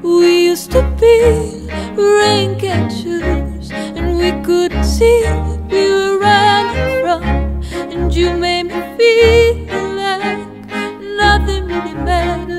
We used to be raincatchers, and we couldn't see what we were running from. And you made me feel like nothing really mattered.